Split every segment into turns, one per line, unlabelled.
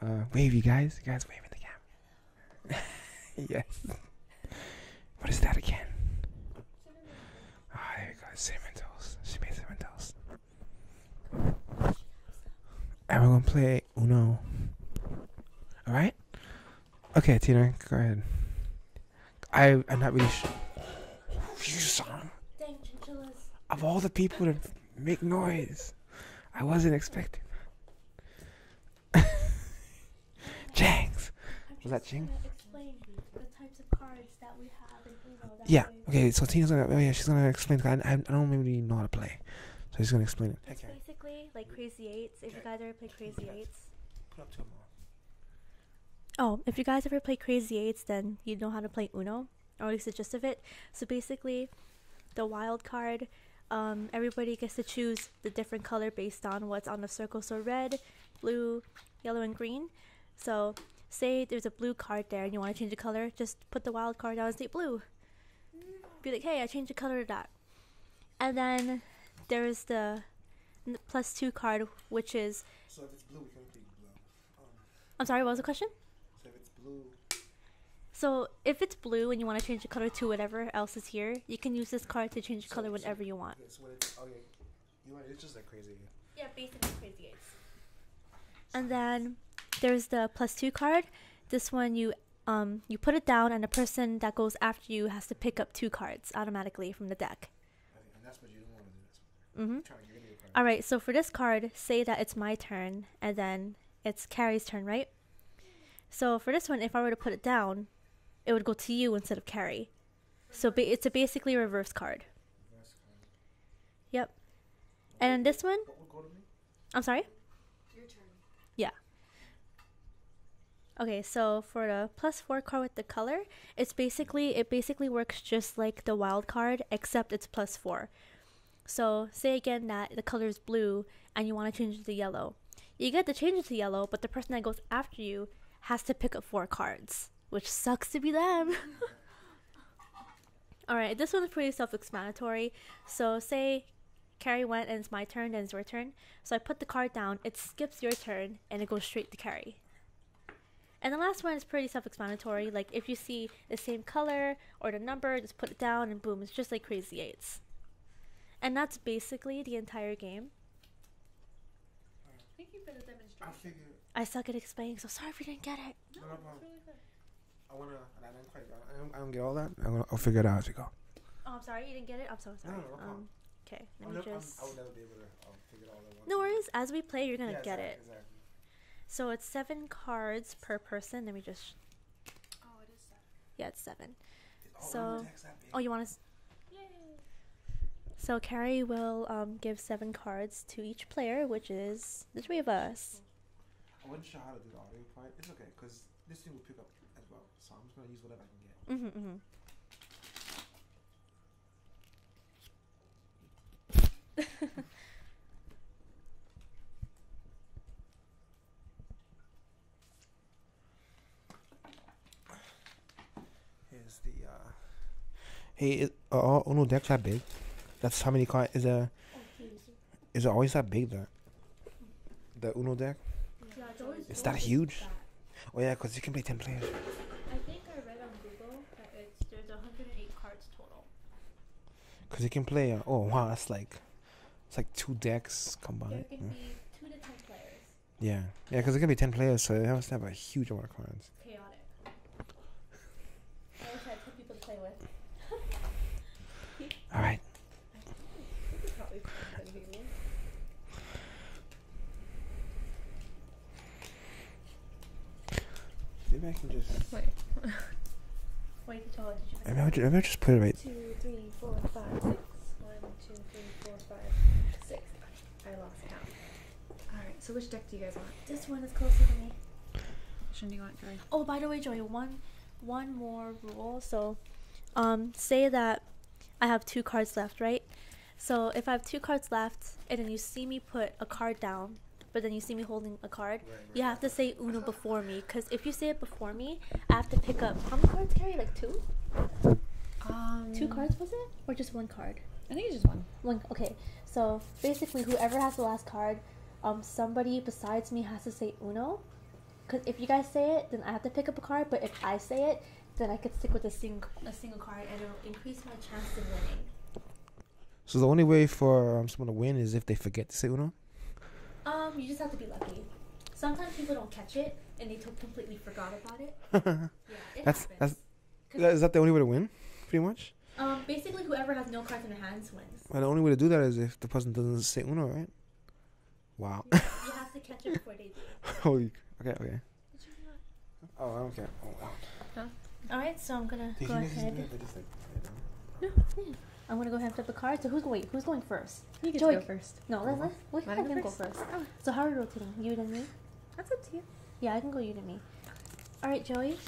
Uh, wave, you guys. You guys waving in the camera. yes. What is that again? Ah, there you go. Cinnamon toast. She made cinnamon toast. And we're gonna play Uno. All right. Okay, Tina, go ahead. I I'm not really sure. You saw him.
Dang chinchillas.
Of all the people to make noise, I wasn't expecting. Was that Ching?
Explain the types of cards that we have in Uno. That
Yeah. Okay. So Tina's gonna. Oh yeah, she's gonna explain. I, I, I don't really know how to play, so she's gonna explain it.
It's basically like Crazy Eights. If you guys ever play Crazy Eights.
Put up two more.
Oh, if you guys ever play Crazy Eights, then you know how to play Uno, or at least the gist of it. So basically, the wild card, um, everybody gets to choose the different color based on what's on the circle. So red, blue, yellow, and green. So say there's a blue card there and you want to change the color, just put the wild card down and say blue. Be like, hey, I changed the color to that. And then there's the plus two card, which is
So if it's blue, we can pick blue. Um,
I'm sorry, what was the question?
so if it's blue,
So if it's blue and you want to change the color to whatever else is here, you can use this card to change the
So-
color
so-
whenever you want.
okay, so when it's okay, you want it's just like crazy.
Yeah, basically crazy eights. And then there's the plus two card. This one you um you put it down and the person that goes after you has to pick up two cards automatically from the deck.
I think, and that's what you don't want to do.
Mm-hmm.
Trying to get rid of your card.
All right, so for this card, say that it's my turn and then it's Carrie's turn, right? So for this one, if I were to put it down, it would go to you instead of Carrie. So ba- it's a basically reverse card.
Reverse card.
Yep. And this one,
go to me?
I'm sorry.
Your turn.
Okay, so for the plus four card with the color, it's basically it basically works just like the wild card, except it's plus four. So say again that the color is blue and you want to change it to yellow. You get to change it to yellow, but the person that goes after you has to pick up four cards, which sucks to be them. Alright, this one's pretty self explanatory. So say Carrie went and it's my turn, then it's your turn. So I put the card down, it skips your turn, and it goes straight to Carrie. And the last one is pretty self explanatory. Like, if you see the same color or the number, just put it down and boom, it's just like Crazy Eights. And that's basically the entire game.
Thank you for the
I
demonstration.
figure.
I suck at explaining, so sorry if you didn't get it.
No,
No, no problem.
really good.
I wanna. I don't quite. I don't, I don't get all that. I'm gonna, I'll figure it out as we go.
Oh, I'm sorry, you didn't get it? I'm so sorry.
no, no problem.
um, okay, let
I'm
me
never, I'm,
just.
I would never be able to um, figure it all at.
No worries, as we play, you're gonna
Yeah,
get
exactly,
it.
Exactly.
So it's seven cards per person. Let me just.
Oh, it is seven.
Yeah, it's seven.
Is all
So-
the text that big?
Oh, you want to.
Yay!
So Carrie will um, give seven cards to each player, which is the three of us.
I wasn't sure how to do the audio part. It's okay because this thing will pick up as well. So I'm just gonna use whatever I can get.
Mm-hmm, mm-hmm.
Here's the. uh Hey, is, are all Uno decks that big? That's how many cards is a. Is it always that big? The the Uno deck.
Yeah, it's.
Is that huge? Oh yeah, because you can play ten players.
I think I read on Google that it's there's 108 cards total.
Because you can play. Uh, oh wow, that's like. It's like two decks
There
combined.
can
Mm.
be two to ten players.
Yeah, yeah, because it can be ten players, so it has to have a huge amount of cards.
Chaotic. I wish I had two people to play with.
All right.
Probably ten people.
Maybe I can just.
Wait.
Wait, did you, did you
Maybe I'll, ju- maybe I'll just put it right.
Two, three, four, five, six. One, two, three, four, five, six. I lost count. Alright, so which deck do you guys want?
This one is closer to me.
Which one do you want, Joy?
Oh, by the way, Joy, one one more rule. So, um, say that I have two cards left, right? So if I have two cards left, and then you see me put a card down, but then you see me holding a card, you have to say Uno before me. Cause if you say it before me, I have to pick up how many cards Carrie? Like two?
Um,
Two cards was it, or just one card?
I think it's just one.
One. Okay. So basically, whoever has the last card, um, somebody besides me has to say Uno, Because if you guys say it, then I have to pick up a card. But if I say it, then I could stick with a single a single card, and it'll increase my chance of winning.
So the only way for um, someone to win is if they forget to say Uno.
Um, you just have to be lucky. Sometimes people don't catch it, and they completely forgot about it. Yeah, it
That's-
happens.
that's- Is that the only way to win? Pretty much.
um, basically, whoever has no cards in their hands wins.
Well, the only way to do that is if the person doesn't say Uno, right? Wow.
Yeah, you have to catch it before they do.
Holy. Okay. Okay. Oh, I don't care. Oh, wow.
All right, so I'm gonna
you
go
think this is
ahead.
good? Or just like, I
No, yeah. I'm gonna go ahead and flip the card. So who's going? Wait, who's going first?
You get
Joy-
to go first.
No, let's let's we can
go
him go
first?
first.
Oh.
So how are we rotating? You then me?
That's up to you.
Yeah, I can go you to me. All right, Joey.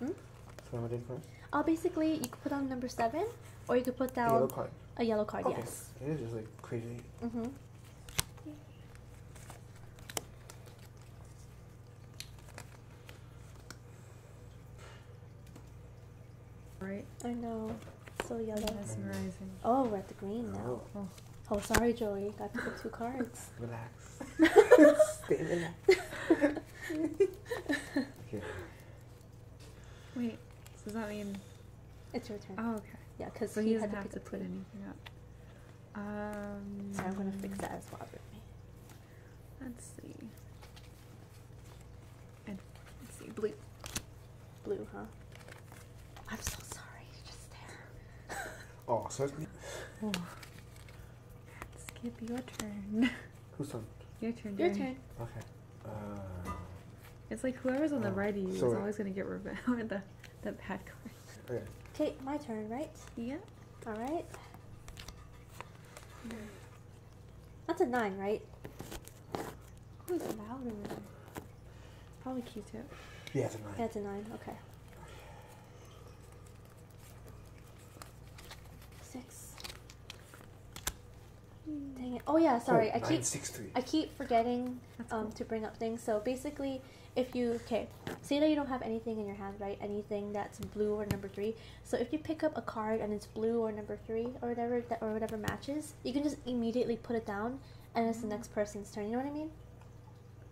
So what am I doing first?
Uh, basically, you could put on number seven, or you could put
The
down
yellow card.
a yellow card.
Okay.
Yes.
It is just like crazy.
Mm-hmm.
Right.
I know. So yellow.
Mesmerizing.
Oh, we're at the green now.
Oh.
Oh, sorry, Joey. Got to put two cards.
Relax. Stay relaxed. okay.
Wait. So does that mean?
It's your turn.
Oh, okay.
Yeah, because
So
he,
he
had
doesn't
to
have
pick
to put
two.
anything up. Um.
So I'm gonna fix that as well with me.
Let's see. And let's see. Blue.
Blue, huh? I'm so sorry. Just there.
Oh, so it's me.
Oh. Skip your turn.
Who's turn?
Your turn.
Your turn.
Okay. Uh,
It's like whoever's on the
Oh,
right of you is
so-
always gonna get revenge with the the bad card.
okay.
Okay, my turn, right?
Yeah.
All right. That's a nine, right?
Who's louder? Probably Q-tip.
Yeah, it's a nine.
That's a nine. Okay. Six. Dang it! Oh yeah, sorry.
Oh,
I keep
nine, six, three.
I keep forgetting um,
cool.
to bring up things. So basically, if you okay, say that you don't have anything in your hand, right? Anything that's blue or number three. So if you pick up a card and it's blue or number three or whatever that or whatever matches, you can just immediately put it down, and it's the next person's turn. You know what I mean?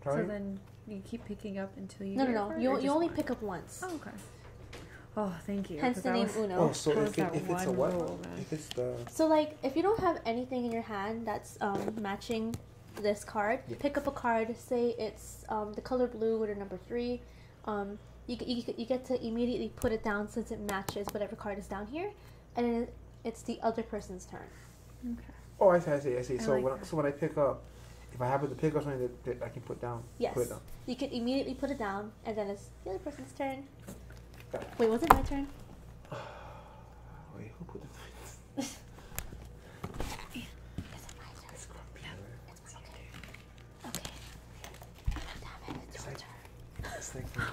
Try
So then you keep picking up until you.
No,
get
no, no.
card,
You you only
one?
pick up once.
Oh, okay. Oh, thank you.
Hence
'cause
the name
was-
Uno.
Oh, so if, it, if it's a what?
rule.
If it's the
So like, if you don't have anything in your hand that's um, matching this card,
Yeah.
pick up a card. Say it's um, the color blue with a number three. Um, you, you, you get to immediately put it down since it matches whatever card is down here, and then it's the other person's turn.
Okay.
oh, I see, I see, I see.
I
so
like
when I, so when I pick up, if I happen to pick up something that, that I can put down,
Yes.
put it down.
You can immediately put it down, and then it's the other person's turn. Wait, was it my turn?
Wait, who put the?
Is it my turn?
It's grumpy.
It's okay. Okay. Oh, damn it, it's
It's
your turn.
It's like,
I don't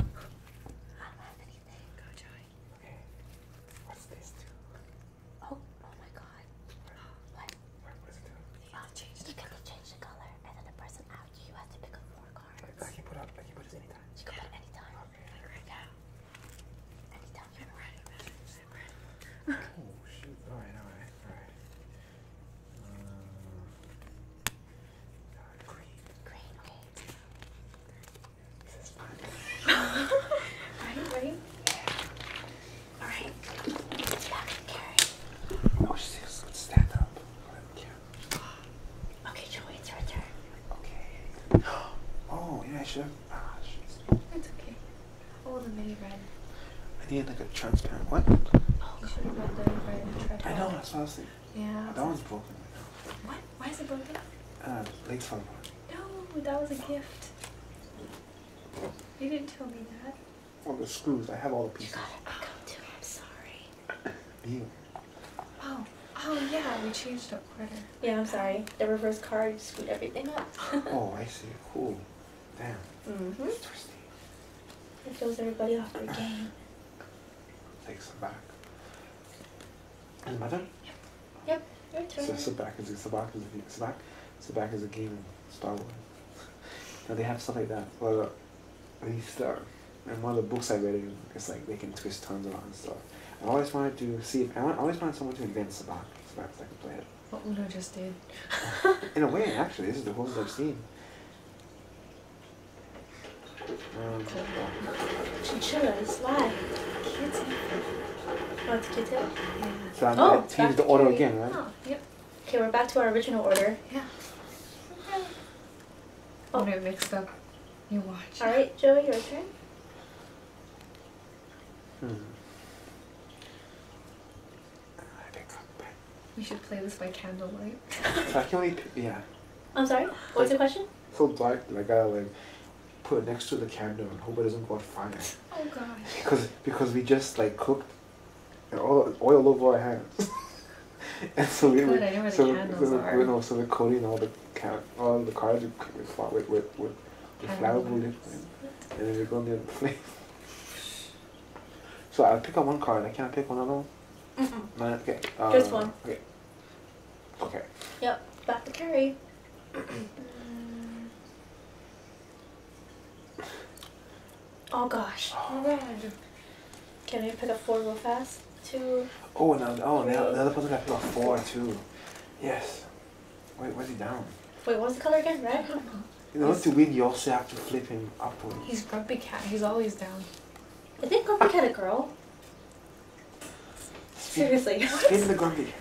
have anything.
Go, Joy.
okay, what's this do?
Oh, oh my god. What?
What, what does it do?
You have to change the color. change the color, and then the person out you have to pick up four cards.
I can put up, I can put this anytime.
You can put it anytime.
Okay.
Like right now. Anytime you want.
Oh shoot! All right, all right, all right. Uh, uh, green.
Green, okay.
This is fine.
Right, right.
Alright. Back and Carrie.
Oh, shit! Let's stand up. Yeah.
Okay, Joey, it's your turn.
Okay. Oh, yeah, I should. Ah, shit.
It's okay. Oh, the mini red.
I need like a transparent. What?
Oh,
You should have got the red tread.
I know. That's what I was thinking.
Yeah.
That one's broken.
What? Why is it broken?
Uh, legs fall apart.
No, that was a gift. You didn't tell me that.
Oh, the screws. I have all the pieces.
You
pieces.
gotta pick up too. I'm sorry.
You.
Oh, oh yeah, we changed up quarter.
Yeah, I'm sorry. The reverse card screwed everything up.
Oh, I see. Cool. Damn.
mm-hmm.
It's twisty.
It throws everybody off their game.
Takes them back. Is it my turn?
Yep.
So Sabacc is a Sabacc Sabacc is a game in Star Wars. now they have stuff like that. Well, at least uh, in one of the books I read, it's like they can twist tons of and stuff. I always wanted to see if I wa- I always wanted someone to invent Sabacc, Sabacc so I could play it.
What Uno just did.
In a way, actually, this is the closest I've seen.
one.
Chinchillas. Why?
Kids eat them.
Oh, it's cute too.
Yeah.
So I'm
Oh,
gonna change the order
Carrie.
again, right?
Oh, yep.
Okay, we're back to our original order.
Yeah.
Oh.
Oh. When it mixed up, you watch.
All right, Joey, your turn.
Hmm. I pick up.
We should play this by candlelight.
So I can only pick, yeah.
I'm sorry. What was the question?
So dark, like I gotta like put it next to the candle and hope it doesn't go on fire.
Oh gosh.
Because because we just like cooked and all oil over our hands. and so we,
Good,
we
I know where the
so, so. We, know, so we're coating all the can all the cards with with with with, with, flammable liquid, and then we're going to the flame. So I'll pick up one card. I can't pick one. No, okay. Uh,
Just one.
Okay. Okay.
Yep. Back to Carrie. oh gosh.
Oh god.
Can we pick up four real fast? Two.
Oh, now oh now the other person got to pick four too. Yes. Wait, where's he down?
Wait, what was the color again? Red.
In order to win, you also have to flip him upwards.
He's grumpy cat. He's always down.
I think Grumpy had a girl.
Spin,
Seriously.
spin the grumpy.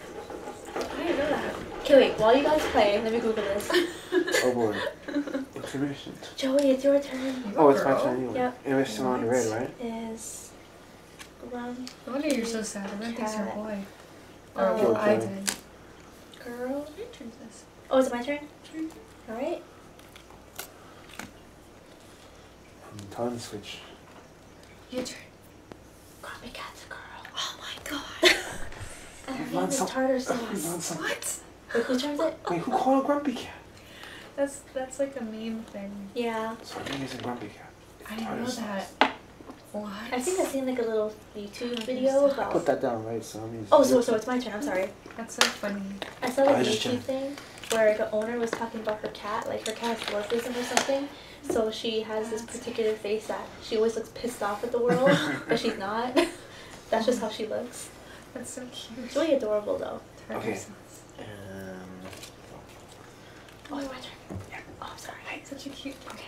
I didn't know that.
Okay, wait. While you guys play, let me Google this.
Oh boy. Information.
Joey, it's your turn.
Oh, it's my turn anyway.
Yep.
And we're on red, right?
Is Grumpy
No wonder you're so sad. I think it's your
Cat.
boy.
Oh.
Or well, I did.
girl?
Who turns this?
Oh, is it my turn? All right.
And Time switch.
Your turn.
Grumpy Cat's a girl.
Oh my god.
And her
We've
name is
Tardar
Sauce.
what?
Wait, who turns it?
Wait, who called a grumpy cat?
That's that's like a meme thing.
Yeah.
So her name isn't grumpy cat.
I didn't know
sauce.
that. What?
I think I've seen like a little YouTube video
sauce.
I
about.
put that down, right? So I mean.
Oh, so so it's my turn. I'm sorry.
That's so funny.
I saw like
I
a
just
YouTube
checked.
thing where the owner was talking about her cat, like her cat has dwarfism or something. So she has this particular face that she always looks pissed off at the world, but she's not. That's just how she looks.
That's so cute.
It's really adorable though.
Okay. Um,
Oh, my turn. Oh, I'm sorry.
Such a cute.
Okay.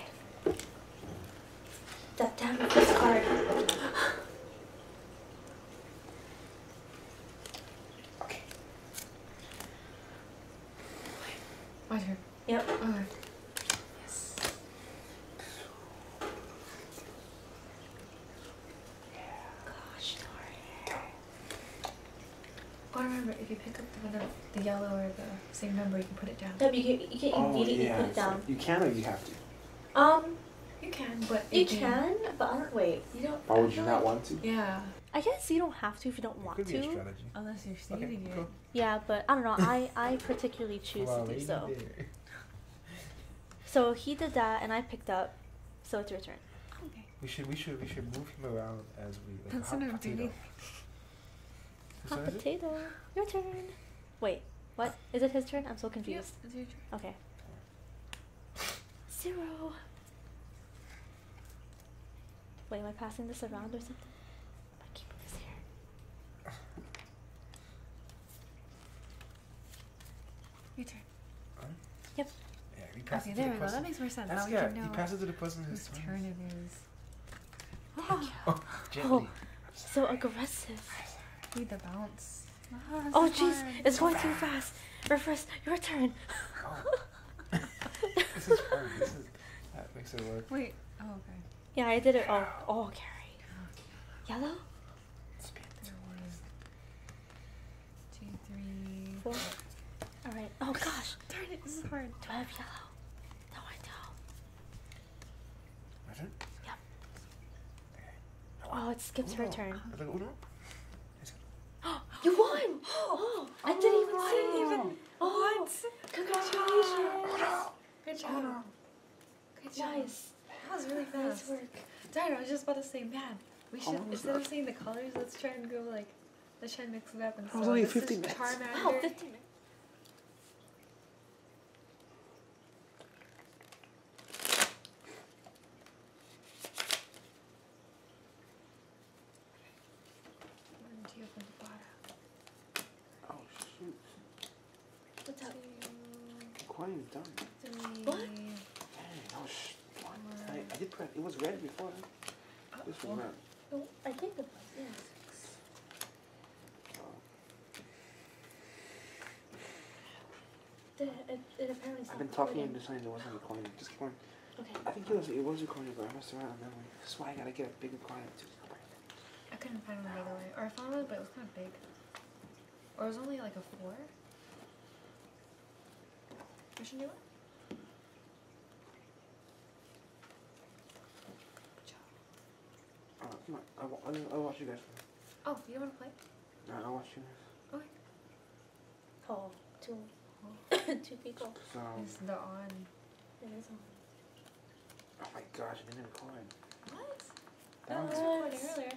That damn first card.
okay.
My turn.
Yep.
Okay. Yes.
Gosh, darn.
Oh, remember, if you pick up the one of the yellow or the same number, you can put it down.
Yep, you can, you can
Oh
immediately
yeah.
put it down.
You can or you have to.
Um,
You can, but
you
it can-
can, but I don't, wait.
You don't.
Why would you not
like-
want to?
Yeah.
I guess you don't have to if you don't want
Could be a
to.
strategy.
Unless you're
Okay,
saving it.
Yeah, but I don't know. I, I particularly choose
Wow,
to do so.
there.
So he did that, and I picked up. So it's your turn.
Okay.
We should we should we should move him around as we like
That's
a hot
what I'm
potato.
doing.
Hot
it?
potato. Your turn. Wait, what? Is it his turn? I'm so confused.
Yep, it's your turn.
Okay. Zero. Wait, am I passing this around or something? Am I keeping this here?
Your turn.
Yep.
Yeah, we pass
Okay,
it to
there
the
we go. That makes more sense.
That's
now we
yeah.
can know
You pass it to the person whose
whose
turn.
turn
it
it is.
Oh, gently.
So aggressive.
Need the bounce. Ah,
Oh
so
jeez,
hard.
it's going too fast. Reverse, your turn.
Oh. this is fun. This is that makes it work.
Wait. Oh, okay.
Yeah, I did it. Oh, oh, Carrie. Yellow?
Spin.
There two, three,
Four. All right. Oh gosh.
Darn it, this is hard.
Do I have yellow? No, I don't.
My turn.
Yep.
Okay.
Oh, it skips her turn.
I think Uno.
You won! Oh, oh, oh I didn't even see
even-
it. Oh, congratulations!
Good job. Good job.
Nice.
That was really
Nice
fast.
work.
Darn, I was just about to say, man, we should instead
that?
of saying the colors, let's try and go like, let's try and mix it up and
That was
so
only
this
50 minutes.
Charmander.
Wow, 15 minutes.
One, two from the bottom.
Oh shoot.
What's up?
Two,
Quite done.
three,
What?
Dang. Oh sh. What? I, I did press. It was red before. Uh, this was red.
Oh, I think it was, yeah. The, it, it apparently
I've been talking and deciding it wasn't recording. Just keep on.
Okay.
I think it was. It was recording, but I must have ran out of memory. That's why I gotta get a bigger too.
I couldn't find one by the way. Or I found one, but it was kind of big. Or it was only like a four. We should do it job.
Uh, come on. I'll, I'll, I'll watch you guys.
Oh, you don't want to play?
No, I'll watch you guys.
Okay.
Oh, two, two people.
So, um,
It's the on.
It is on.
oh my gosh, it didn't record.
What?
That
it was
was-
recording earlier.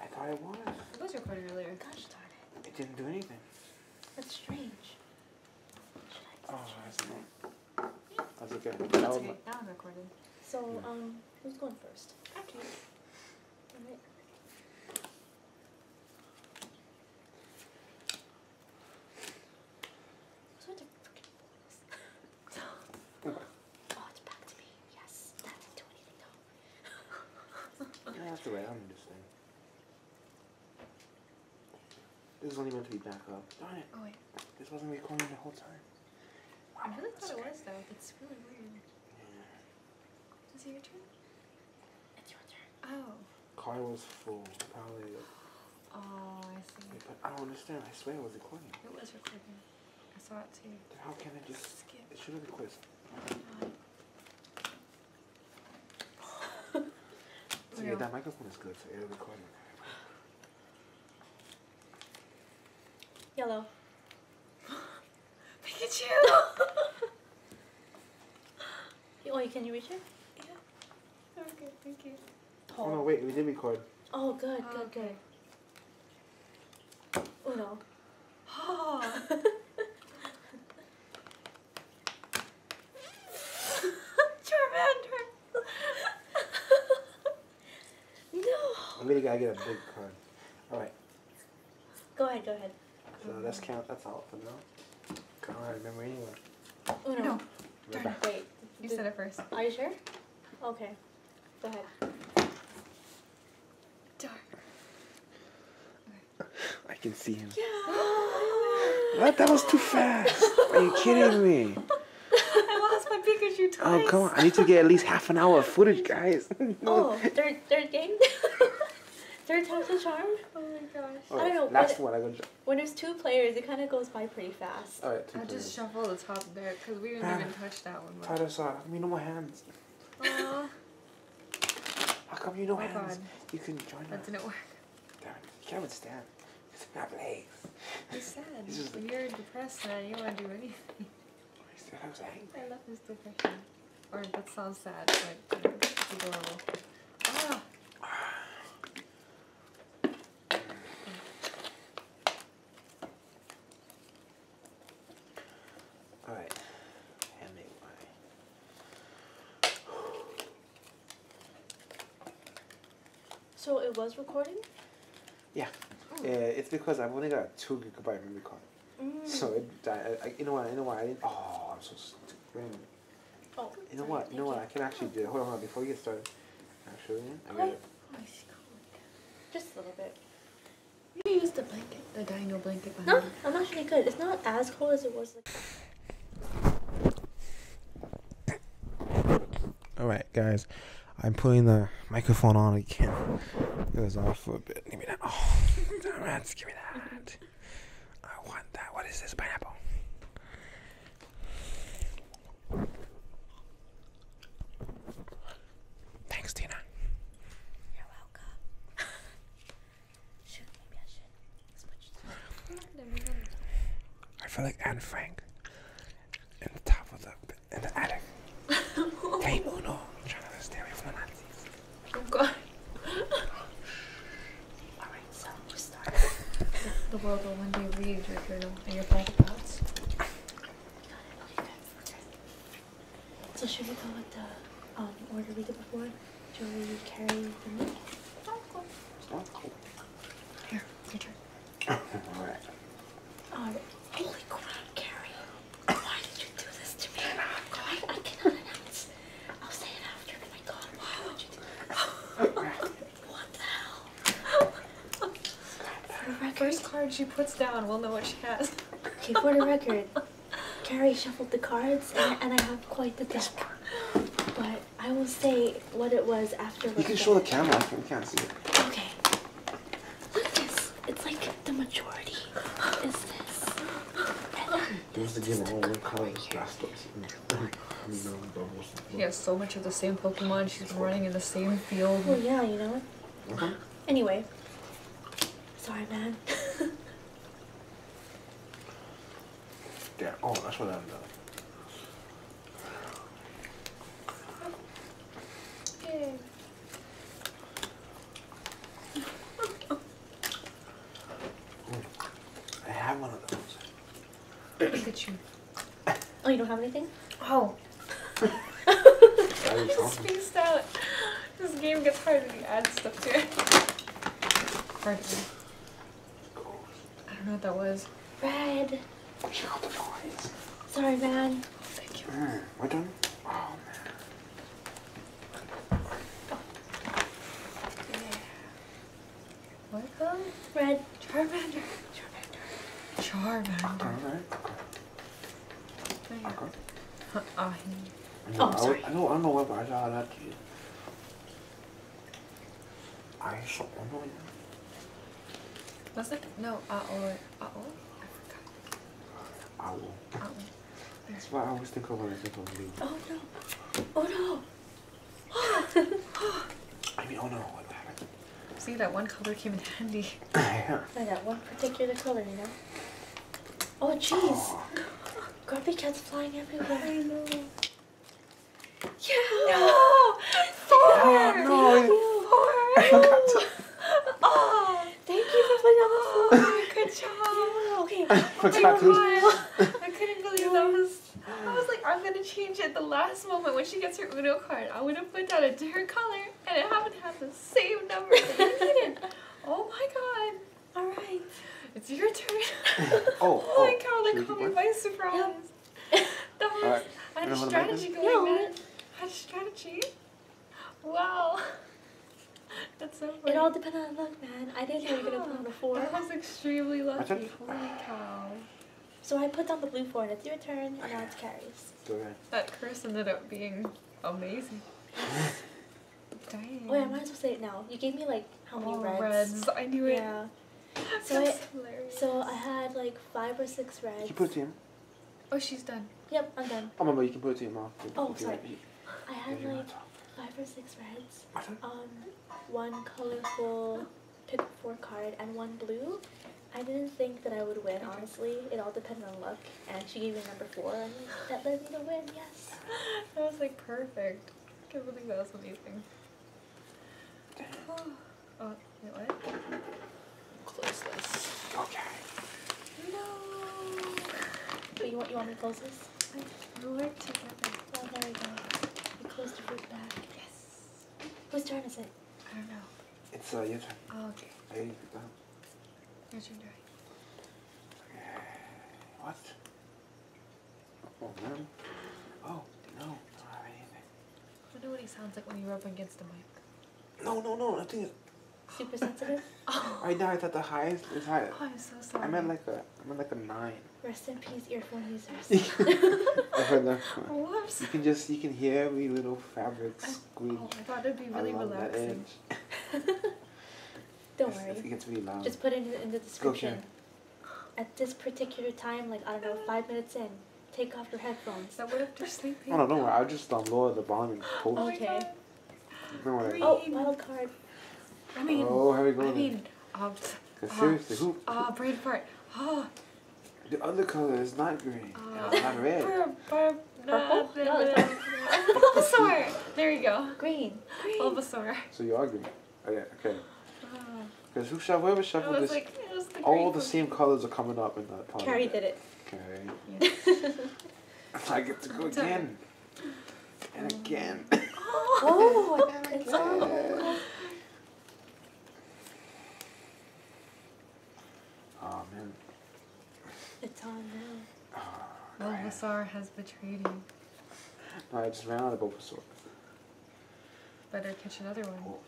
I thought it was.
It was recording earlier.
Gosh darn it.
It didn't do anything.
That's strange. Should I
Oh, that's not. That's okay. That
That's
was
okay. Now I'm recording.
So,
Yeah.
um, who's going first?
After you.
Alright. So I have to freaking pull this. oh, it's back to me. Yes. That didn't do anything though.
Yeah, that's alright. I'm just saying. This is only meant to be back up. Darn it.
Oh wait.
This wasn't recording the whole time.
I really thought it was though. It's really weird.
Yeah.
Is it your turn?
It's your turn.
Oh.
Car was full. Probably.
Oh, I see.
But I don't understand. I swear it was recording.
It was recording. I saw it too.
Then how can it just
Skip.
It should have recorded. So yeah,
Yeah.
that microphone is good, so it'll record it.
Yellow.
Pikachu!
Oh, you can you reach it?
yeah. Okay, thank you.
Oh no, wait, we did record.
Oh, good, good,
Okay.
good. Uno.
Oh. Charmander!
no.
I really gotta get a big card. Alright,
Go ahead, go ahead.
so let's count. That's all for now. I don't remember anywhere.
Oh, Uno.
No.
We're.
Wait.
You
did-
said it first.
Are you sure? Okay. Go ahead.
Dark.
I can see him.
Yeah.
What? That was too fast. Are you kidding me?
I lost my Pikachu twice.
Oh come on! I need to get at least half an hour of footage, guys.
Oh, third third game. third time's a charm.
Oh my gosh.
Alright,
I don't know,
Last
but-
one. I go.
When there's two players, it kind of goes by pretty fast.
right, two
I just
players.
shuffle the top there because we didn't ah. even touch that one.
Try this out. Me no more hands.
Aw,
How come you know
Oh my
hands?
God.
You can join
that
us.
didn't work.
Damn it! You can't even stand. It's not legs.
It's sad.
This is-
When you're depressed and you don't want to do anything.
I said I was angry.
I love this depression. Or that sounds sad, but you know, it's adorable. Ah!
All right. Hand me.
So it was recording.
Yeah. Uh, it's because I've only got two gigabyte memory card.
Mm.
So it, I, I, you know what? You know what? I didn't. Oh, I'm so stupid. Wait a minute.
Oh.
You know what? You know what? I can actually do it. Hold on, hold on. Before we get started, actually, I got
Okay.
it.
Oh, I see. Cool.
Just a little bit.
You use the blanket, the dino blanket
No,
behind
I'm actually good. It's not as cold as it was. Like.
All right, guys. I'm putting the microphone on again. It was off for a bit. Give me that. Oh, damn it. Give me that. I want that. What is this? Pineapple. Thanks, Tina.
You're welcome. should maybe I should switch.
I feel like Anne Frank in the top of the in the attic. Game Uno. I'm trying to stay away from the Nazis.
Oh god.
Alright, so we start.
The world will one day read your journal and your blanket thoughts.
So should we go with the um, order we did before? Joey, Carrie, and me?
Oh, cool.
Here, your turn.
All right.
Um, holy crap, Carrie. Why did you do this to me? I, I cannot announce. I'll say it after. Oh my god.
card she puts down, we'll know what she has.
Okay, for the record, Carrie shuffled the cards, and, and I have quite the deck. But I will say what it was after.
You can show the camera. I can't, we can't see it.
Okay. Look at this. It's like the majority is this. And
There's the
this
game all
the
one
color
color.
here.
Rastos. I mean, no, bubbles.
She has so much of the same Pokemon. She's been running in the same field.
Well, yeah, you know.
Mhm.
Anyway. Sorry, man.
Yeah. Oh, that's what I'm doing. I have one of those.
Pikachu.
oh, you don't have anything?
Oh,
I
I
was
just
talking.
spaced out. This game gets hard when you add stuff to it. Pardon me. I don't know what that was.
Red.
Check out the noise.
Sorry, man.
Thank you.
Mm, we're done? Oh, man.
What color?
Red.
Charmander. Charmander.
Alright.
Charmander.
Okay.
Huh, Ah,
I know,
Oh,
I,
sorry.
I know, I know what, I saw that to you. I saw, I know,
was it? No, uh oh. Uh oh. I forgot.
I will.
Oh.
That's what I always think of when I think of you.
Oh no. Oh no.
I mean, oh no, what happened?
See, that one color came in handy.
yeah.
no. Like that one particular color, you know? Oh jeez.
Oh,
Grumpy cat's flying everywhere.
know.
Yeah.
No! Four!
no,
Four!
I to.
Oh!
Thank you for putting on the oh, floor.
Good job!
Yeah, okay.
I forgot to.
I couldn't believe that was. I was like, I'm gonna change it the last moment when she gets her Uno card. I would have put down a different color, and it happened to have the same number that you needed. Oh my god!
Alright.
It's your turn.
Oh,
oh my god!
Should
They caught me
going?
by surprise. That was.
Alright.
I had
You
a
know how to make
strategy
this?
going,
Yeah,
man. I had a strategy. Wow. That's so funny.
It all depended on luck, man. I didn't know you were gonna put on a four.
That was extremely lucky. Holy cow.
So I put down the blue four and it's your turn and now it's Carrie's.
Go ahead.
That curse ended up being amazing. Dang.
Oh yeah, I might as well say it now. You gave me like how many
Oh,
reds?
reds. I knew it.
Yeah. So I so I had like five or six reds.
can put it to him.
Oh, she's done.
Yep, I'm done.
Oh, Mama, you can put it to your mouth.
Oh, sorry.
you-
I had like five or six reds.
My turn?
Um, one colorful pick four card and one blue. I didn't think that I would win, honestly. It all depended on luck, and she gave me number four, and that led me to win. Yes.
That was like perfect. I can't believe that was amazing. Oh, wait, what? Close this.
Okay.
No.
But you want you want me to close this?
We work together.
Oh, there we go. You closed the fruit bag.
Yes.
Whose turn is it?
I don't know.
It's uh, your turn.
Oh, okay.
I already put.
Your turn,
What? Oh, man. Oh, no. Don't have anything.
I wonder what he sounds like when you rub against the mic.
No, no, no. I think it's,
Super sensitive.
Oh,
right now I thought the highest is high.
oh I'm so sorry.
I meant like a, I meant like a nine.
Rest in peace, earphone users.
I heard that.
Whoops.
You can just, you can hear every little fabric
oh,
squeak.
Oh, I thought it'd be really
I love that
relaxing.
edge.
Don't
It's-
worry.
It gets really loud.
Just put it in, in the description.
Okay.
At this particular time, like I don't know, five minutes in, take off your headphones.
Is that what after sleeping?
Oh no, don't worry. I'll just um, lower the volume and
Oh
post.
my
Okay.
God.
Don't worry.
Oh, wild card.
I mean,
Oh, here we go.
I mean, um,
'Cause
uh,
seriously, who?
ah, brain fart. Oh,
The other color is not green.
uh,
and it's not red.
Burp, burp,
Purple?
nah,
No, it's
nah, nah. Bulbasaur. There you go.
Green. Green.
Bulbasaur.
So you are green. Oh yeah, okay. Because who shuffled? Whoever
it
shuffled this,
like the
all the same colors are coming up in the part.
Carrie did it.
Okay.
Yeah.
I get to go again. And again.
Oh,
And oh,
it's all.
again. Oh man.
It's on now.
Oh,
Bulbasaur has betrayed you.
no, I just ran out of Bulbasaur.
Better catch another one.
Oh,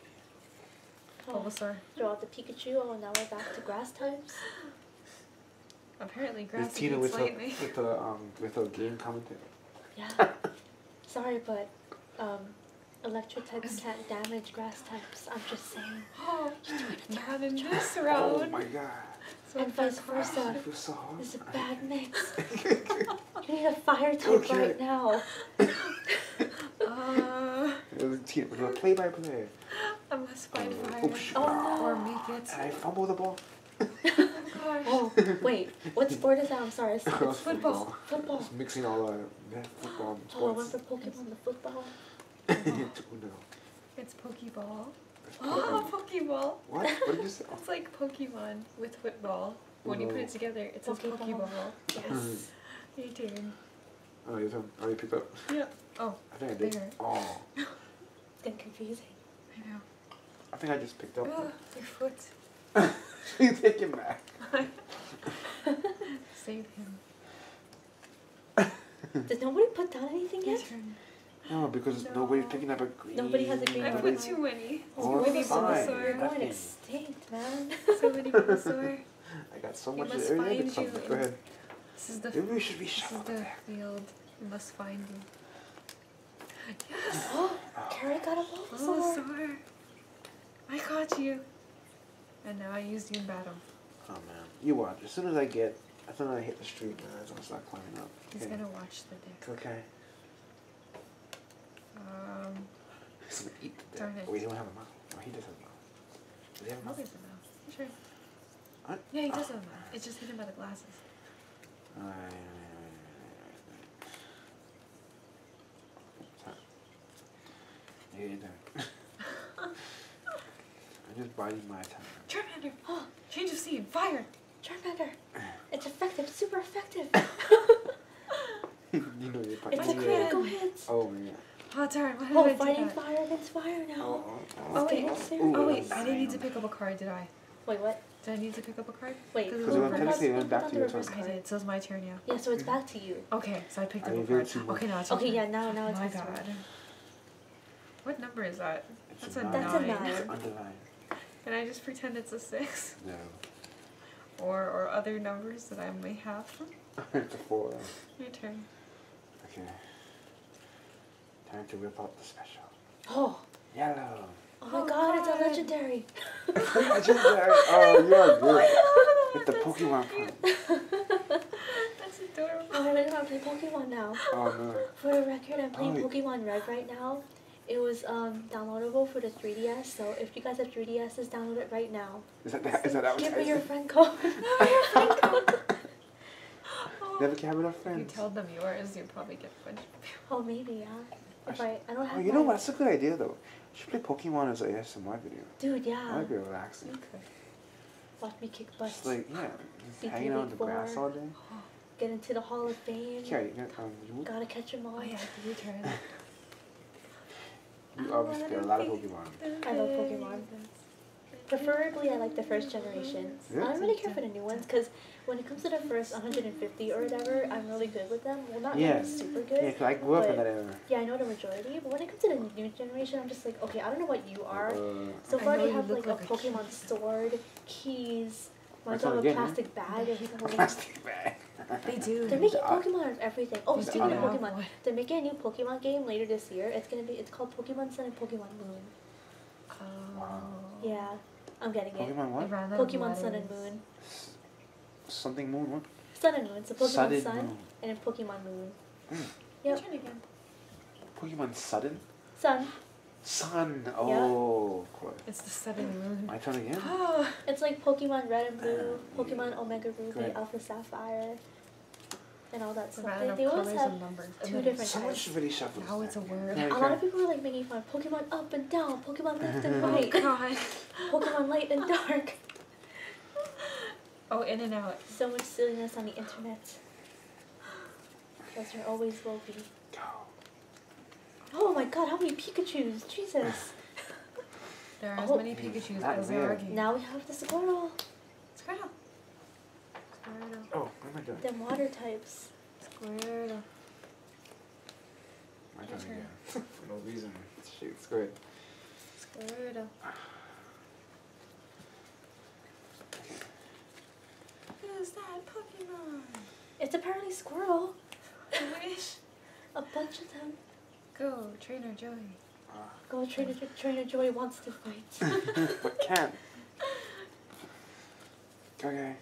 Bulbasaur.
throw out the Pikachu. Oh, now we're back to grass types.
Apparently,
It's
grass
Tina
beats
with her
lightning.
with the um with a game commentary.
Yeah. Sorry, but um, electric types can't damage grass types. I'm just saying.
Oh, not in this
Oh my god.
So
And vice versa.
I feel so.
It's a bad mix. You need a fire type
Okay.
right now.
Uh,
It was Tina play by play.
I must find
Oh,
fire.
Oh, sh-
Oh,
Or
no.
make it.
And I fumbled the ball.
Oh gosh.
Oh, wait. What sport is that? I'm sorry. It's, it's
football.
football.
Just mixing all the yeah, football and
Oh, what's
sports.
the Pokemon? The football?
Oh, Uno.
It's Pokeball.
It's
Oh, Pokeball.
What? What did you say?
It's like Pokemon with football. When you put it together, it's says
Pokeball.
Pokeball.
Yes.
Your turn.
Oh, your turn. Oh, you picked up.
Yeah. Oh,
I think I did.
There.
Oh,
It's getting confusing.
I know.
I think I just picked up.
Ugh, your foot.
you take it back.
Save him.
Did nobody put down anything yet?
No, because
No.
nobody's picking up a green.
Nobody has a green
I
one.
put too many.
Oh,
too many
it's fine.
Bulbasaur.
You're going extinct, man.
So many Bulbasaur.
I got so
You
much.
must
Every day I
find you
Go ahead.
This is the
Maybe we should be
this is the
there.
field. You must find you. Yes.
Oh, Carrie got a Bulbasaur.
Bulbasaur. Caught you. And now I used you in battle.
Oh man, you watch. As soon as I get, as soon as I hit the street, man, I'm gonna start climbing up.
He's
Okay.
gonna watch the deck.
Okay.
Um,
He's gonna eat the deck.
it.
Wait, he don't have a mouth. No, he does have a mouth. Does he have a
oh,
mouth?
there's a mouth. You Sure.
What?
Yeah, he does have a mouth. It's just hidden by the glasses.
Alright, Yeah, you're done. I'm just biding my time.
Charmander!
Oh,
Change of scene! Fire!
Charmander. It's effective. Super effective.
you know you're fighting.
It's a critical hit.
Oh yeah.
Oh, darn. Why oh, did
Oh,
I do
fighting
that?
fire against fire now.
Oh, oh,
Oh,
Getting
wait.
serious.
Oh, wait. I didn't need to pick up a card, did I?
Wait, what?
Did I need to pick up a card?
Wait,
Because
Because
was
it went technically it went back to your turn.
I
card.
did. So it's my turn, yeah.
Yeah, so it's back to you.
Okay, so I picked
I
up a card. Okay, now it's
Okay,
your
yeah, now now it's
My
his
god.
turn.
What number is that?
It's
That's a
nine.
That's a
nine.
nine.
It's underlined.
Can I just pretend it's a six?
No.
Or or other numbers that I may have?
it's a four.
Your turn.
Okay. Time to whip out the special.
Oh,
Yellow.
oh my
Oh,
god, it's a oh legendary.
Legendary. Oh, you are good. Oh With the
That's so
Pokemon
cute.
part.
That's adorable.
Oh, I don't play Pokemon now.
Oh no.
For the record, I'm playing
Oh,
Pokemon Red right now. It was um, downloadable for the 3DS, so if you guys have 3DSs, download it right now.
Is that that? Is that
Give me your friend code. your friend code.
Never can have enough friends.
You
friends.
tell them yours, you'll probably get a bunch of
Oh, maybe, yeah. If I, I don't have
Oh, you know what? That's a good idea though. You should play Pokemon as a ASMR video.
Dude, yeah.
That
yeah.
would be relaxing.
You could.
Watch me kick butt.
Just like yeah, just
Be
hanging out in the grass all day.
Get into the Hall of Fame.
Yeah, you got um, you,
Gotta catch 'em all.
Oh yeah, your turn.
you
I
obviously play a lot of Pokemon.
I love Pokemon. Preferably, I like the first generation.
Yeah.
I don't really care for the new ones because when it comes to the first 150 or whatever, I'm really good with them. Well, not
Yeah.
really super good.
Yeah,
good.
'cause I grew up in that era.
Yeah, I know the majority, but when it comes to the new generation, I'm just like, okay, I don't know what you are.
Uh,
So far,
know you
have like,
like
a
a
Pokemon sword, keys. Mine's
That's
have a
what I get, huh?
plastic bag. of holding-
plastic bag.
They do.
They're making Pokemon of everything. Oh,
Is it
speaking of
on
Pokemon, they're making a new Pokemon game later this year. It's gonna be. It's called Pokemon Sun and Pokemon Moon.
Oh.
Yeah, I'm getting it.
Pokemon what?
They ran out of
Pokemon Sun and. Moon.
S- Something Moon what?
Sun and Moon. So Pokemon
Sudden
Sun
Moon.
and then Pokemon Moon.
Mm.
Yep.
turn again.
Pokemon Sudden?
Sun.
Sun. Oh, of course.
It's the sudden moon.
My turn again?
It's like Pokemon Red and Blue, Pokemon Omega Ruby, Alpha Sapphire, and all that
They
stuff. They, they always
colors
have
and numbers.
two different
Someone
types.
should really shuffle
Now it's a word.
Yeah,
A lot of people are like making fun. Pokemon up and down, Pokemon left and
Oh
right,
god.
Pokemon light and dark.
Oh, in and out.
So much silliness on the internet. As there always will be. Oh my god, how many Pikachus? Jesus.
There are oh. as
Oh.
many Pikachu's as there are
rare.
Now we have the Squirtle.
Squirtle. Squirtle.
Oh, what am I doing?
Them water types.
Squirtle.
My
Your
turn
turn.
again. For no reason. Shoot, it's good.
Squirtle. was that Pokemon?
It's apparently Squirrel.
I wish.
A bunch of them.
Go, Trainer Joey.
Ah,
Go Trainer, Trainer Joey wants to fight.
but can't. Okay.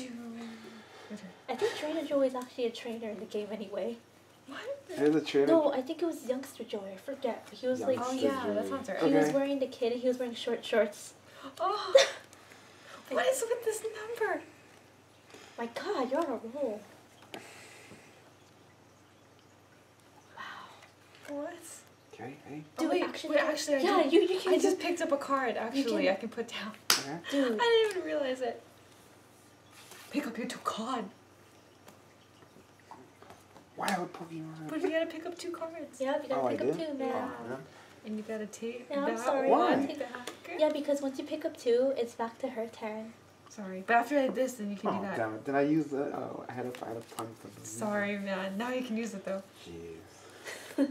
Your turn.
I think Trainer Joey is actually a trainer in the game anyway.
What?
There's a trainer.
No, I think it was Youngster Joey. I forget. He was like,
Oh
Youngster
yeah, that
Joey.
sounds right.
he was wearing the kid and he was wearing short shorts.
Oh. what is with this number?
My God, you're on a roll. Wow.
What?
Okay, hey.
Oh,
Dude,
wait,
actually,
wait, actually, I
yeah,
did-
you you can.
I just picked up a card. Actually,
can-
I can put down.
Okay.
dude.
I didn't even realize it. Pick up your two card.
Why would Pokemon?
But you gotta pick up two cards.
Yeah, you gotta
Oh, I
pick up
did?
two,
Oh,
man.
yeah.
And you gotta take
Yeah, I'm sorry.
Why?
one
Take- Yeah, because once you pick up two, it's back to her turn.
Sorry, but after I did this, then you can
Oh,
do that.
damn it. Did I use the. Oh, I had a, I had a pun for the.
Sorry, man. Now you can use it though.
Jeez.
I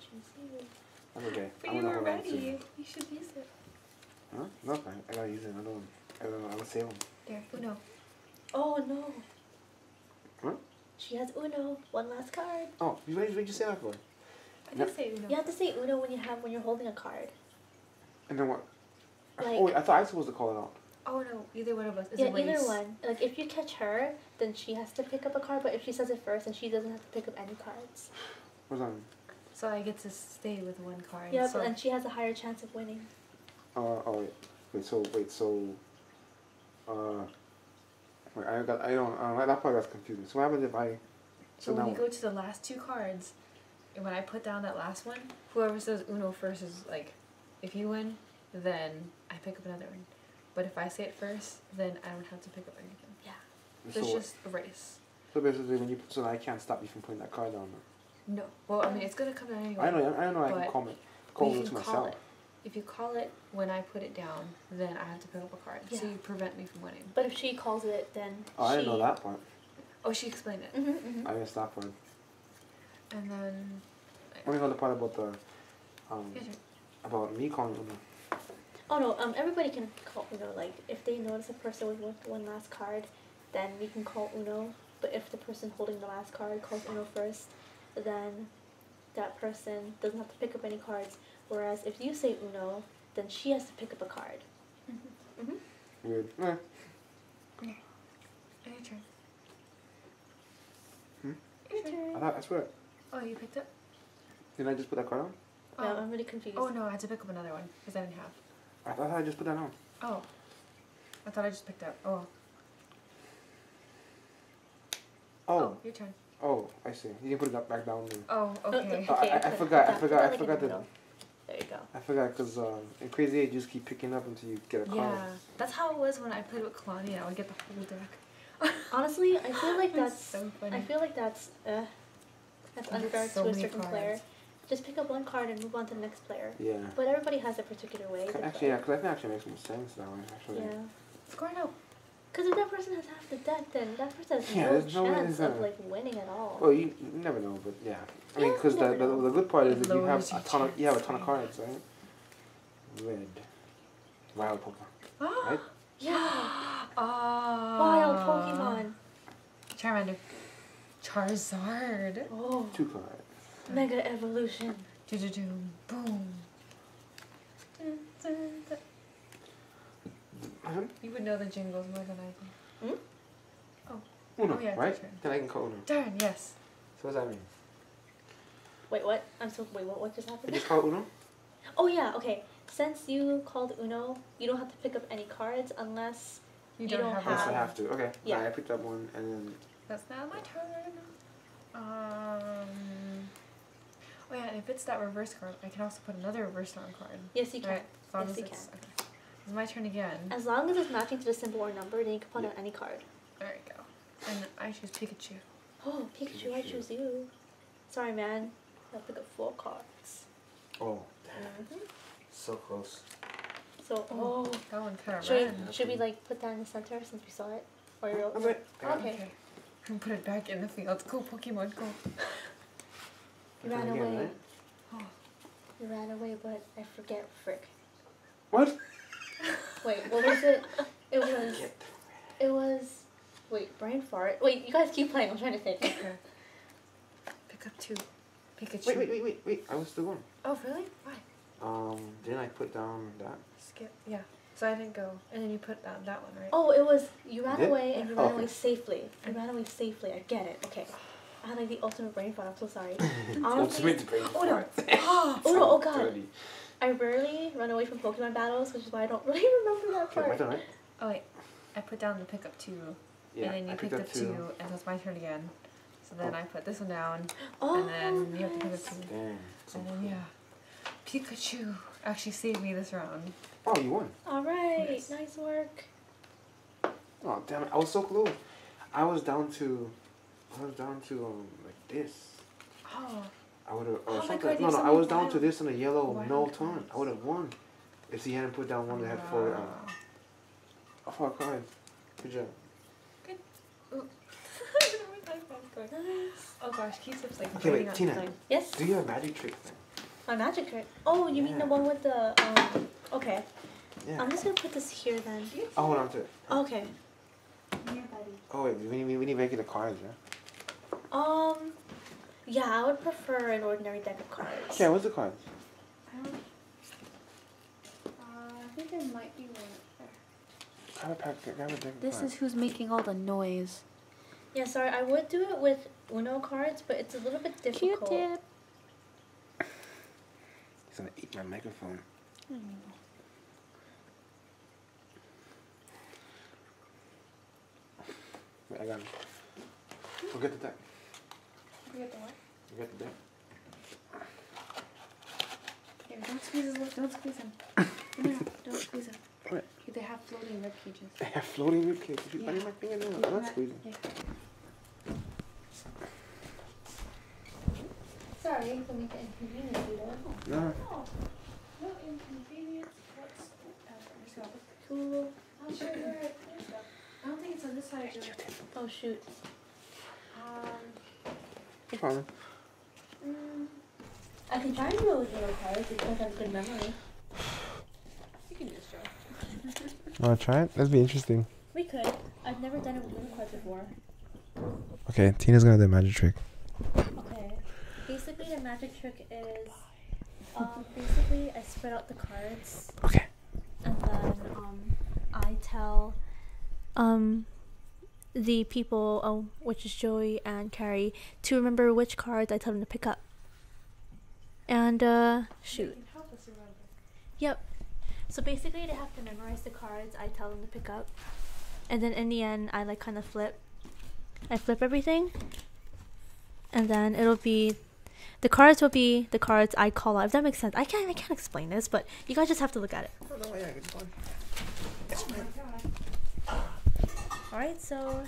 choose you.
That's okay.
But
I'm
you were
hold on to
ready. You should use it.
Huh? No, fine. I gotta use it. I don't. I don't know. I'm gonna them.
There, Uno.
Oh no.
What?
She has Uno. One last card.
Oh, you what did you say that for?
I
No.
say Uno.
You have to say Uno when you have when you're holding a card.
And then what?
Like-
oh, wait, I thought I was supposed to call it out.
Oh no, either one of us. It's
yeah,
a race.
either one. Like if you catch her, then she has to pick up a card. But if she says it first, then she doesn't have to pick up any cards.
What's that?
So I get to stay with one card.
Yeah,
so
but and she has a higher chance of winning.
Uh, oh wait, wait. So wait, so. Uh. Wait, I got. I don't. Uh, that part got confusing. So what happens if I?
So
So
when
now
you go to the last two cards, and when I put down that last one, whoever says Uno first is like, if you win, then I pick up another one. But if I say it first, then I don't have to pick up anything.
Yeah.
So
So,
it's just a race.
so basically, when you so I can't stop you from putting that card down.
No. Well, I mean, it's gonna come down anyway.
I know. I know. I can
But
call it. Call it to
can call
myself.
it. If you call it when I put it down, then I have to pick up a card. So you prevent me from winning.
But if she calls it, then
Oh, I
she.
didn't know that part.
Oh, she explained it.
hmm hmm
I missed that part.
And then.
Let me know the part about the. Um, about me calling Uno.
Oh no, um, everybody can call Uno. Like if they notice a person with one, one last card, then we can call Uno. But if the person holding the last card calls Uno first, then that person doesn't have to pick up any cards. Whereas if you say Uno, then she has to pick up a card. Mm-hmm.
Weird. Eh.
And your turn.
Hmm?
Your turn.
I thought I swear.
Oh, you picked up?
Didn't I just put that card on?
No,
Oh.
I'm really confused.
Oh no, I had to pick up another one because I didn't have.
I thought I just put that on.
Oh. I thought I just picked up. Oh.
Oh.
your turn.
Oh, I see. You can put it back down.
Oh, okay.
Oh, I- I- I forgot- I forgot- I
that like
forgot
the
that-
middle. There you go.
I forgot because um, in Crazy Eight, you just keep picking up until you get a card.
Yeah, that's how it was when I played with Kalani. I would get the whole deck.
Honestly, I feel like
It's
that's.
so funny.
I feel like that's. Uh, that's unfair
so
to a certain player. Just pick up one card and move on to the next player.
Yeah.
But everybody has a particular way.
Actually,
play.
yeah, because I think it actually makes more sense that way. Actually.
Yeah.
Score no.
Because if that person has half the deck, then that person has
Yeah,
no
there's no
chance of
gonna-
like winning at all.
Well, you, you never know, but yeah. I mean, because
you
the, the the good part is
It
that you have a ton of you have a ton of cards, right? Red. Wild Pokemon.
Ah.
Right?
yeah.
Ah.
Wild Pokemon.
Charmander. Charizard.
Oh.
Two cards.
Mega Evolution.
Do-do-doom. Boom.
Uh-huh.
You would know the jingles more than I do.
Uno,
Oh, yeah,
right? Then I can call Uno.
Darn, yes.
So what does that mean?
Wait, what? I'm so. Wait, what? What just
I
happened?
just call Uno?
Oh yeah. Okay. Since you called Uno, you don't have to pick up any cards unless.
You,
You
don't,
don't
have,
Yes, I
have-
have to. Okay.
Yeah.
Yeah. I picked up one and then
That's now my turn. Um. Oh yeah, and if it's that reverse card, I can also put another reverse arm card.
Yes, you can.
Right.
Yes, you
it's, Okay. It's my turn again.
As long as it's matching to the symbol or number, then you can put
Yeah.
on any card.
There you go. And I choose Pikachu.
Oh, Pikachu, I choose you. Sorry, man. I have pick up four cards.
Oh,
hmm
so close.
So, oh.
That one kind of
Should
ran.
we, should we like put that in the center since we saw it? Or you're,
I'm like,
Okay.
And put it back in the field. Go Pokemon, go.
You ran
Again,
away.
right?
Oh.
You ran away, but I forget, frick.
What?
Wait, what was it? It was. It was. Wait, brain fart. Wait, you guys keep playing. I'm trying to think.
Pick up two. Pikachu.
Wait, wait, wait, wait, wait. I was still going.
Oh, really? Why?
Um, didn't I put down that?
Skip. Yeah. So I didn't go. And then you put that, that one, right?
Oh, it was you ran
Did?
away and you
Oh,
ran
okay.
away safely. You ran away safely. I get it. Okay. I had like the ultimate brain fart. I'm so sorry. Honestly,
Ultimate brain fart.
oh no.
fart.
oh no. Oh god.
Dirty.
I rarely run away from Pokemon battles, which is why I don't really remember that
Okay, my
part.
turn, right?
Oh, wait. I put down the pick up two.
Yeah,
and then you
I
picked, up two. and so it's my turn again. So then
Oh.
I put this one down.
Oh,
and then you have to pick up two.
Damn. so
And then, yeah. Pikachu actually saved me this round.
Oh, you won.
All right.
Yes.
Nice work.
Oh, damn it. I was so close. I was down to, I was down to, um, like this.
Oh.
I would have,
Oh
something.
God,
no, no, I was down to this and a yellow
wild
no
cards.
turn. I would have won. If he hadn't put down one that had four, uh,
Wow.
oh, four cards. Good job.
Nice.
oh gosh, Q-tip's like
Okay, wait,
biting
Tina.
the.
Yes.
Do you have a magic trick thing?
My magic trick. Oh, you mean the one with the um? Okay.
Yeah.
I'm just gonna put this here then.
I'll hold on to it.
Okay.
Oh, wait, we need, we need regular cards, yeah?
Um. Yeah, I would prefer an ordinary deck of cards.
Yeah, what's the cards?
I don't. Uh, I think there might be one up
Grab a pack, grab a deck of
there. This
cards.
is who's making all the noise.
Yeah, sorry, I would do it with Uno cards, but it's a little bit difficult.
Q-tip.
He's gonna eat my microphone. Wait, I got it. Go get the deck.
You get the what?
You got the deck.
Here, don't squeeze his lip. Don't squeeze him. No, no, no, don't squeeze him.
What?
They have floating rib cages.
They have floating rib cage. Did you
Yeah.
bite my finger? No, I'm
do
not
that-
squeezing.
yeah.
Sorry for making it inconvenient, you though.
No.
No inconvenience whatsoever.
Cool.
I'll show you where it is though. I don't think it's on this side.
Oh shoot.
Um,
No problem.
Mm, I can try and do it with Uno cards you guys have good memory.
you can just show.
Wanna try it? That'd be interesting.
We could. I've never done it with Uno cards before.
Okay, Tina's gonna do a magic trick.
Okay. Basically, the magic trick is, um, basically I spread out the cards
Okay.
and then um, I tell um, the people, oh, which is Joey and Carrie, to remember which cards I tell them to pick up. And uh, shoot.
can help us remember.
Yep. So basically, they have to memorize the cards I tell them to pick up, and then in the end, I like kind of flip. I flip everything, and then it'll be, the cards will be the cards I call out. If that makes sense, I can't I can't explain this, but you guys just have to look at it.
No, no, yeah, it's fine.
Oh my god.
All right, so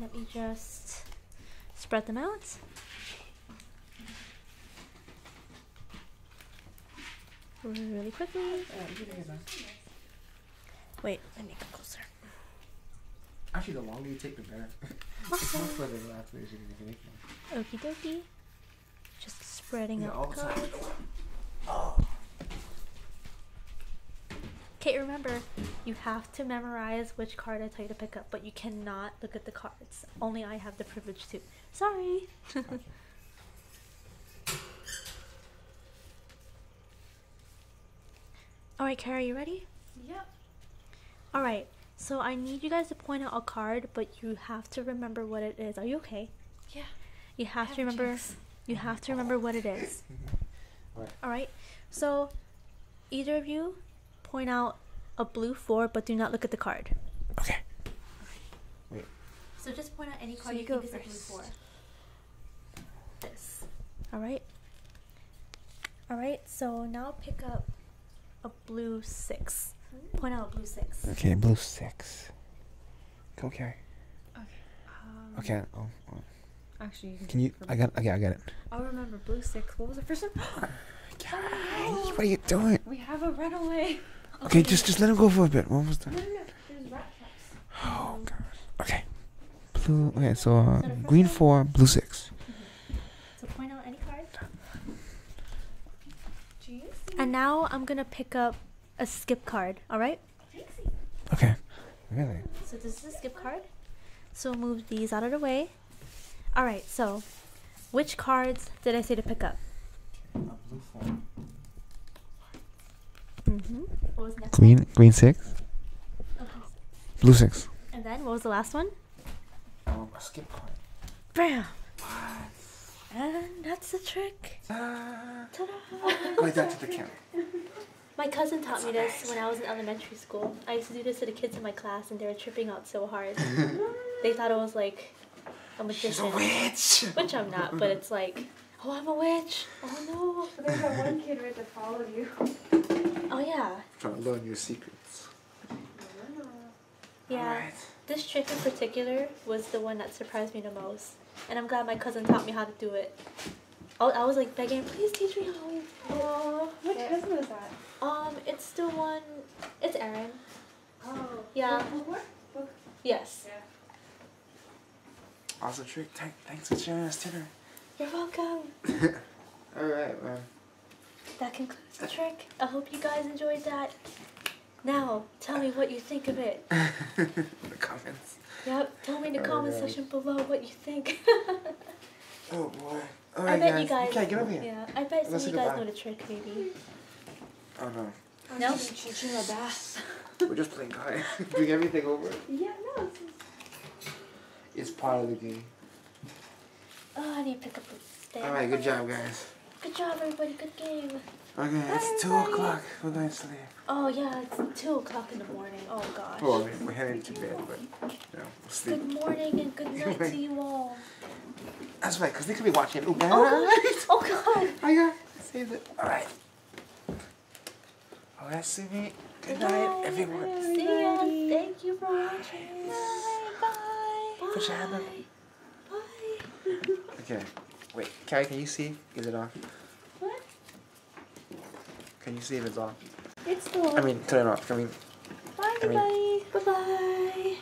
let me just spread them out. Really quickly. Wait, let me come closer.
Actually, the longer you take, the better. it's much better than after you make one.
Okie dokie. Just spreading
Yeah,
out
the
the
time.
cards. Okay, remember, you have to memorize which card I tell you to pick up, but you cannot look at the cards. Only I have the privilege to. Sorry. Alright, Carrie, you ready?
Yep.
Alright, so I need you guys to point out a card, but you have to remember what it is. Are you okay?
Yeah.
You have to remember.
jinx.
You have to remember what it is.
Alright.
All right. So, either of you point out a blue four, but do not look at the card.
Okay.
So just point out any
So
card
you
you,
go
think is a blue four. This. All right. All right. So now pick up a blue six. Point out a blue six.
Okay, blue six. Go, Carrie.
Um,
Okay. Oh, oh.
Actually, you can,
Can you? I got. Okay, I got it.
I'll remember blue six. What was the first one?
Carrie, what are you doing?
We have a runaway.
Okay, just just let him go for a bit. What was that?
No, no, no. There's rat traps.
Oh god. Okay. Blue. Okay, so uh,
So the first
green
one?
four, blue six.
So point out any card.
Do
And now I'm gonna pick up a skip card. All right.
Okay. Really?
So this is a skip card. So we'll move these out of the way. All right. So, which cards did I say to pick up?
blue four.
Mm-hmm. What was next
Green green six.
Okay.
Blue six.
And then what was the last one?
Um, a skip card.
Bam. And that's the trick.
Ta-da!
Ta-da!
Like to the camera.
My cousin taught me this when I was in elementary school. I used to do this to the kids in my class, and they were tripping out so hard. they thought it was like a
She's a
magician,
witch.
which I'm not. But it's like, oh, I'm a witch. Oh
But there's that one kid right that followed you.
No. Oh yeah.
Trying to learn your secrets.
Yeah.
Alright.
This trick in particular was the one that surprised me the most, and I'm glad my cousin taught me how to do it. I, I was like begging, please teach me how. we-"
Oh, which
Yeah.
cousin was that?
Um, it's the one. It's Aaron.
Oh.
Yeah.
Book, book, book.
Yes.
Yeah.
Awesome trick. Thanks for sharing us, Titter.
You're welcome.
Alright, man.
That concludes the trick. I hope you guys enjoyed that. Now, tell me what you think of it.
In the comments.
Yep, tell me in the oh, comment
Alright.
section below what you think.
Oh boy.
I bet
guys.
you guys.
Okay, get over here.
Yeah, I bet some
Let's
of you guys know the trick, maybe.
Oh no.
I'm
No?
just teaching a bath.
We're just playing guy. Bring everything over.
Yeah, no. It's
It's part of the game.
Oh, I need to pick up the stand.
Alright, good job, guys.
Good job, everybody. Good game.
Okay, it's 2 o'clock. We're going to sleep.
Oh yeah, it's two o'clock in the morning. Oh gosh.
Well, we're heading to bed, but you know, we'll sleep.
Good morning and good night to you all.
That's right, because they could be watching. Ooh,
Oh god. Oh god.
I got saved it. Alright. Oh, that's Simi. Good night, everyone.
See ya. Thank you for watching. Bye.
Bye. hand up.
Bye.
Okay. Wait, Carrie, can you see? Is it off?
What?
Can you see if it's off?
It's still.
I mean, turn it off. I mean,
Bye,
I mean-
everybody. Bye bye.